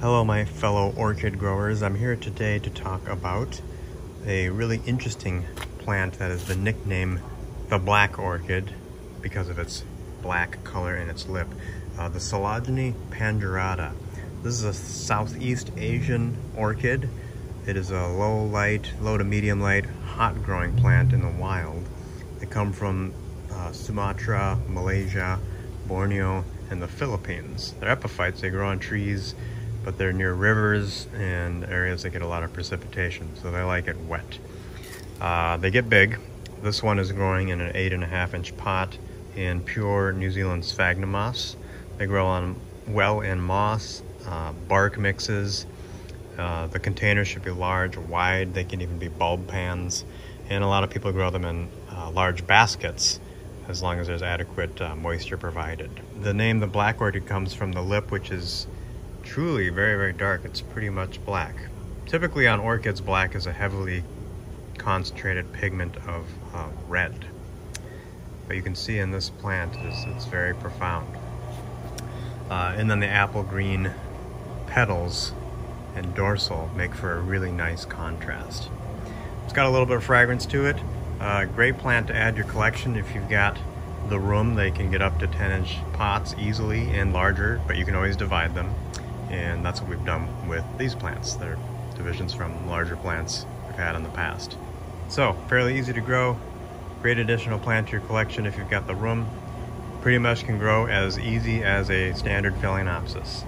Hello, my fellow orchid growers. I'm here today to talk about a really interesting plant that has the nickname the black orchid because of its black color in its lip. Uh, the Coelogyne pandurata. This is a Southeast Asian orchid. It is a low light, low to medium light, hot growing plant in the wild. They come from uh, Sumatra, Malaysia, Borneo, and the Philippines. They're epiphytes, they grow on trees, but they're near rivers and areas that get a lot of precipitation, so they like it wet. Uh, they get big. This one is growing in an eight and a half inch pot in pure New Zealand sphagnum moss. They grow on well in moss, uh, bark mixes. Uh, the containers should be large, or wide. They can even be bulb pans. And a lot of people grow them in uh, large baskets as long as there's adequate uh, moisture provided. The name the black orchid comes from the lip, which is truly very, very dark. It's pretty much black. Typically on orchids, black is a heavily concentrated pigment of uh, red. But you can see in this plant, it's, it's very profound. Uh, and then the apple green petals and dorsal make for a really nice contrast. It's got a little bit of fragrance to it. Uh, great plant to add your collection if you've got the room. They can get up to 10 inch pots easily and larger, but you can always divide them. And that's what we've done with these plants. They're divisions from larger plants we've had in the past. So, fairly easy to grow. Great additional plant to your collection if you've got the room. Pretty much can grow as easy as a standard Phalaenopsis.